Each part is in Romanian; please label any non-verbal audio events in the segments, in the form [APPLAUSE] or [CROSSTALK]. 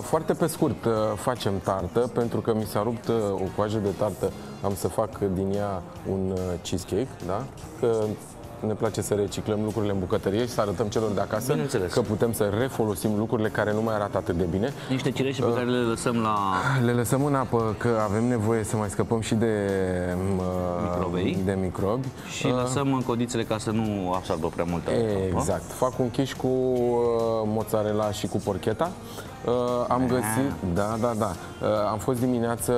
Foarte pe scurt, uh, facem tartă, pentru că mi s-a rupt uh, o coajă de tartă, am să fac din ea un uh, cheesecake, da? Că ne place să reciclăm lucrurile în bucătărie și să arătăm celor de acasă Bineînțeles. că putem să refolosim lucrurile care nu mai arată atât de bine. Niște cireșe pe care le lăsăm la... Le lăsăm în apă că avem nevoie să mai scăpăm și de uh, Microbei. de microbi. Și lăsăm în codițele ca să nu absorbă prea multă apă. Exact. Fac un quiche cu uh, mozzarella și cu porcheta. Uh, am găsit, da, da, da. Uh, am fost dimineață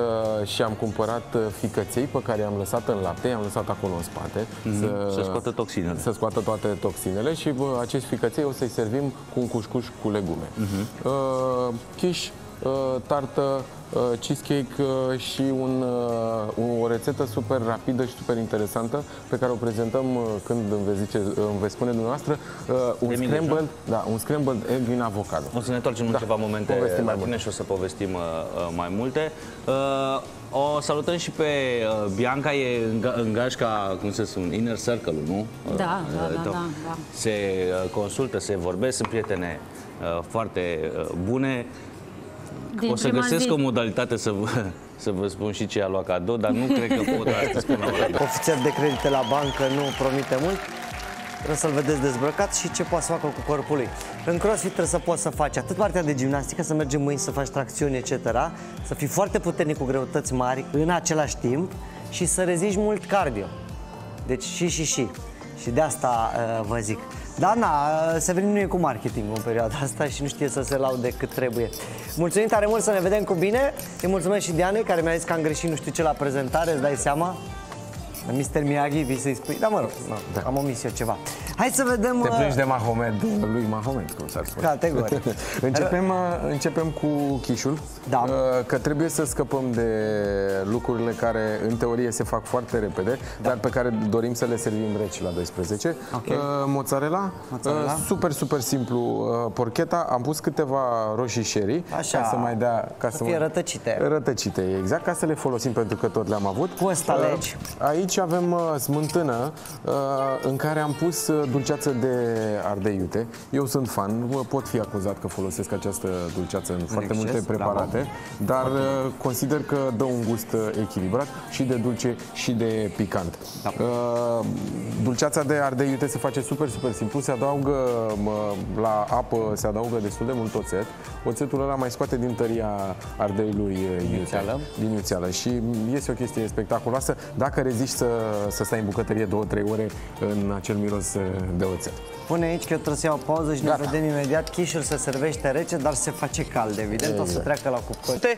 și am cumpărat uh, ficăței pe care i-am lăsat în lapte, i-am lăsat acolo în spate. Mhm. Să scoată toxinele. Să scoată toate toxinele și bă, acești ficăței o să-i servim cu un cușcuș cu legume. Mhm. Uh, quiche, uh, tartă, uh, cheesecake uh, și un, uh, o rețetă super rapidă și super interesantă pe care o prezentăm uh, când îmi veți, zice, îmi veți spune dumneavoastră uh, un De minut, scrambled, da, un scrambled egg din avocado. O să ne întoarcem în Da, ceva momente povestim mai la tine mult. și o să povestim uh, uh, mai multe. Uh, o salutăm și pe uh, Bianca, e în, ga- în gașca, cum se spune, Inner Circle, nu? Da, da, Uh, da, to- da, da. Se uh, consultă, se vorbesc, sunt prietene uh, foarte uh, bune. Din o să prima găsesc zi. o modalitate să vă, să vă spun și ce a luat cadou, dar nu cred că pot astăzi până la ora două. Ofițer de credite la bancă nu promite mult. Trebuie să-l vedeți dezbrăcat și ce poate să facă cu corpul lui. În crossfit trebuie să poți să faci atât partea de gimnastică, să mergi în mâini, să faci tracțiuni, etc. Să fii foarte puternic cu greutăți mari în același timp și să reziști mult cardio. Deci și, și, și. Și de asta uh, vă zic. Dar na, uh, Severin nu e cu marketing în perioada asta și nu știe să se laude cât trebuie. Mulțumim tare mult să ne vedem cu bine. Îi mulțumesc și Dianei care mi-a zis că am greșit nu știu ce la prezentare, îți dai seama? Mr. Miyagi, vii să-i spui? Da, mă rog, no, da. am omis eu ceva. Hai să vedem... Te uh, plângi de Mahomed, lui Mahomed, cum s-ar spune. Categoric. [LAUGHS] începem, uh, începem cu chișul, Da. uh, că trebuie să scăpăm de lucrurile care în teorie se fac foarte repede, dar pe care dorim să le servim reci la 12. Ok. Uh, mozzarella, Mozzarella. Uh, super, super simplu. Uh, porcheta, am pus câteva roșii sherry Așa, ca să mai dea... Ca să fie rătăcite. Rătăcite, exact, ca să le folosim pentru că tot le-am avut. Cu ăsta Uh, alegi. Aici avem uh, smântână uh, în care am pus uh, dulceață de ardei iute. Eu sunt fan, vă pot fi acuzat că folosesc această dulceață în, foarte exces, multe preparate, dar uh, consider că dă un gust uh, echilibrat și de dulce și de picant. Da. Uh, Dulceața de ardei iute se face super, super simplu. Se adaugă mă, la apă, se adaugă destul de mult oțet. Oțetul ăla mai scoate din tăria ardeiului uh, iute. iuțeală. Din iuțeală. Și iese o chestie spectaculoasă dacă reziști să, să stai în bucătărie 2-3 ore în acel miros uh, de oțet. Pune aici că eu trebuie să iau o pauză și ne Gata. vedem imediat. Chișul se servește rece, dar se face cald, evident. O să treacă la cuptor. Te-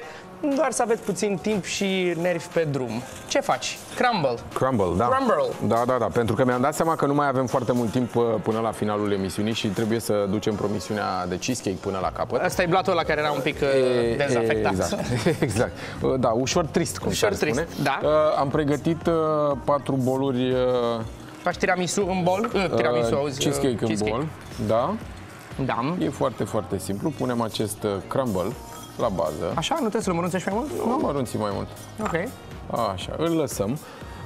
Doar să aveți puțin timp și nervi pe drum. Ce faci? Crumble. Crumble, da. Crumble. Da, da, da, pentru că mi-am dat seama că nu mai avem foarte mult timp uh, până la finalul emisiunii și trebuie să ducem promisiunea de cheesecake până la capăt. Asta e blatul ăla care era un pic uh, dezafectat. Exact, [LAUGHS] exact. Uh, Da, ușor trist, cum Ușor s-ar trist, spune. da. Uh, Am pregătit uh, patru boluri uh, Faci tiramisu în bol? Uh, tiramisu, uh, auzi? uh, cheesecake în bol. Da, Da. e foarte, foarte simplu. Punem acest uh, crumble la bază. Așa? Nu trebuie să-l mărunțești mai mult? Nu mărunți mai mult. Ok. Așa, îl lăsăm.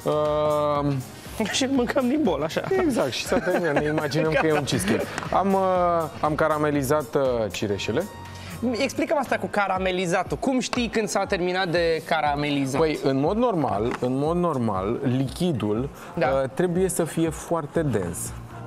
Uh, [LAUGHS] Și mâncăm din bol, așa. Exact, și să terminăm, ne imaginăm că e un cheesecake. Am, uh, am caramelizat uh, cireșele. Explică-mi asta cu caramelizatul. Cum știi când s-a terminat de caramelizat? Păi, în mod normal, în mod normal, lichidul Da. uh, trebuie să fie foarte dens.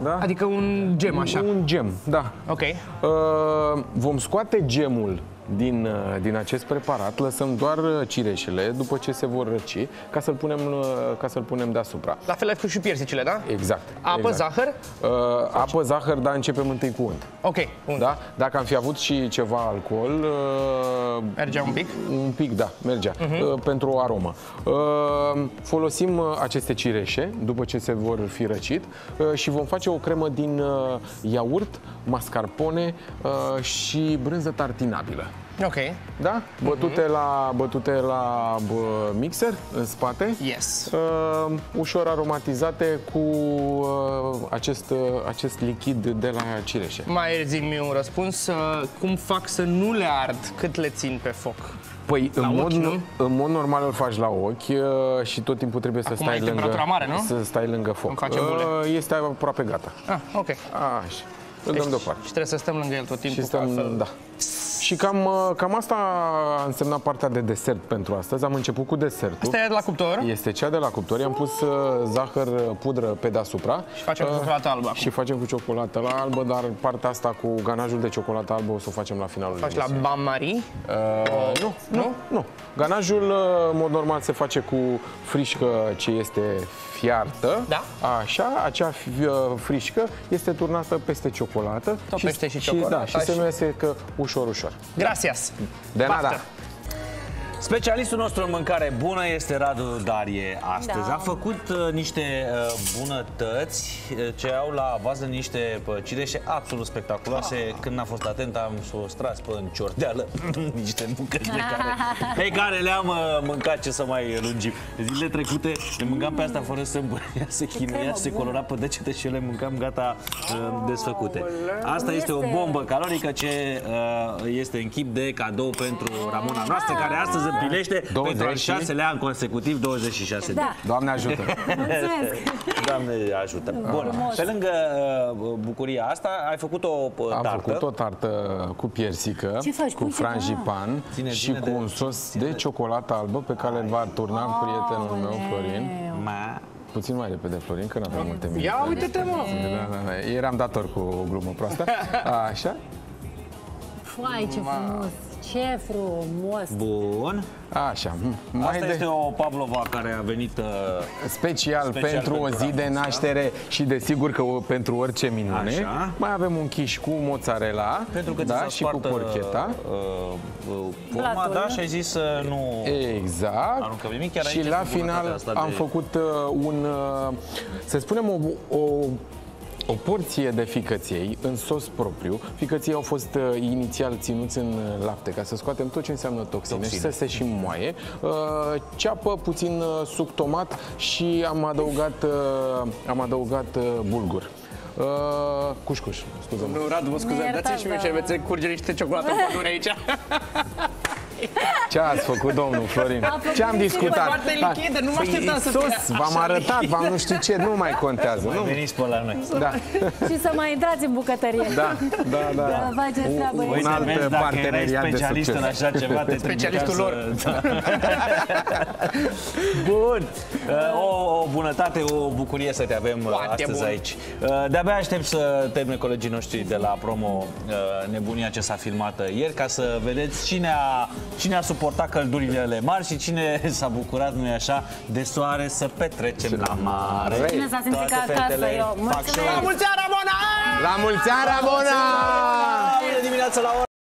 Da? Adică un gem așa. Un gem, da. Ok. Uh, vom scoate gemul din, uh, din acest preparat, lăsăm doar uh, cireșele după ce se vor răci, ca să-l punem, uh, ca să-l punem deasupra. La fel cu și piersicile, da? Exact. Apă, exact. zahăr? Uh, apă, zahăr, dar începem întâi cu unt. Ok. Un. Da? Dacă am fi avut și ceva alcool, uh, Mergea un pic? un pic, da, mergea, uh, pentru o aromă. Uh, Folosim uh, aceste cireșe, după ce se vor fi răcit, uh, și vom face o cremă din uh, iaurt, mascarpone uh, și brânză tartinabilă. Ok. Da? Bătute la, bătute la bă, mixer în spate. Yes. Uh, ușor aromatizate cu uh, acest, uh, acest lichid de la cireșe. Mai zi-mi un răspuns. uh, Cum fac să nu le ard? Cât le țin pe foc? Păi, în, La mod, ochi, nu? în mod normal îl faci la ochi uh, și tot timpul trebuie să Acum stai e lângă temperatura mare, nu? să stai lângă foc. Îmi face bule. Uh, Este aproape gata. Ah, ok. Așa. Îl dăm deoparte. Și trebuie să stăm lângă el tot timpul. Și că altfel- stăm, da. Și cam, uh, cam asta a însemnat partea de desert pentru astăzi. Am început cu desertul. Asta e de la cuptor. Este cea de la cuptor. I-am pus uh, zahăr, uh, pudră pe deasupra. Și facem cu Uh, ciocolată albă acum. Și facem cu ciocolată la albă, dar partea asta cu ganajul de ciocolată albă o să o facem la finalul Faci la emisiunii. bain-marie. Uh, nu, nu, nu. Ganajul, uh, în mod normal, se face cu frișcă ce este fiartă. Da. Așa, acea fi- uh, frișcă este turnată peste ciocolată. Topește și și, ciocolata da, și se și- nuiese că ușor, ușor. Gracias. De Baftă. nada. Specialistul nostru în mâncare bună este Radu Darie astăzi. Da. A făcut uh, niște uh, bunătăți uh, ce au la bază niște uh, cireșe absolut spectaculoase. Când n-a fost atent am s-o stras pe în ciordeală [LAUGHS] niște bucăți pe care, pe care le-am uh, mâncat ce să mai lungim. Zilele trecute le mâncam pe asta fără să [LAUGHS] Ea se chinuia, cremă se bună. colora pe degete și le mâncam gata uh, desfăcute. Asta este o Este- bombă calorică ce uh, este în chip de cadou pentru Ramona noastră, care astăzi împlinește 20 pentru al și- șaselea an consecutiv 26 de Da, ani. Doamne ajută! [LAUGHS] mulțumesc. Doamne ajută. Bun. Frumos. Pe lângă uh, bucuria asta, ai făcut o uh, Am tartă. făcut o tartă cu piersică, Ce faci? cu Pui ceva? frangipan Ține, și ține cu de- un sos de ciocolată albă pe care îl va turna prietenul meu, Florin. Ma. Puțin mai repede, Florin, că nu avem multe minute. Ia uite-te, mă! Da, da, da. Eram dator cu o glumă proastă. [LAUGHS] Așa, Fai, ce frumos. Ce frumos. Bun. așa. Mai Asta de... este o pavlova care a venit uh, Special, Special pentru o pentru zi de Ramus, naștere și desigur că o- pentru orice minune. Așa. Mai avem un chiș cu mozzarella pentru că ți da, s-a și cu spart, porcheta. Uh, uh, forma, Blatul. da, și ai zis să nu... Exact. Aruncăm nimic, chiar și aici la este bunătatea final asta am de- făcut uh, un, uh, să spunem, o, o, o porție de ficăției în sos propriu. Ficăției au fost uh, inițial ținuți în uh, lapte ca să scoatem tot ce înseamnă toxine, Toxine. și să se și moaie. Uh, ceapă, puțin uh, suc tomat și am adăugat, uh, am adăugat uh, bulgur. Uh, cușcuș, scuze Nu, Radu, mă scuze, Ne dați-mi și mie iertați, ce da. veți curge niște ciocolată în pădure aici. [LAUGHS] Ce ați făcut, domnul Florin? făcut Ce am lichidă, discutat? foarte lichidă, nu mă Păi, așteptam să sos, fie v-am arătat, v-am nu știu ce, nu mai contează. Mai Nu? veniți pe la noi. Da, [LAUGHS] Și să mai intrați în bucătărie. da, da, da. Să faceți treabă. Un Uite, alt vezi, dacă erai parteneriat de specialist succes. în așa ceva, te Specialistul trebuia să- Da. [LAUGHS] Bun. Uh, O, o bunătate, o bucurie să te avem uh, Foarte astăzi bun. aici. Uh, De-abia aștept să termine colegii noștri de la promo uh, nebunia ce s-a filmat uh, ieri ca să vedeți cine a, cine a suportat căldurile mari și cine [LAUGHS] s-a bucurat, nu așa, de soare să petrecem la mare. Cine s-a simțit Toate ca acasă, fetele eu. fac Mulțumesc. show. La mulți ani, Ramona! La mulți ani, Ramona! Mâine dimineața la ora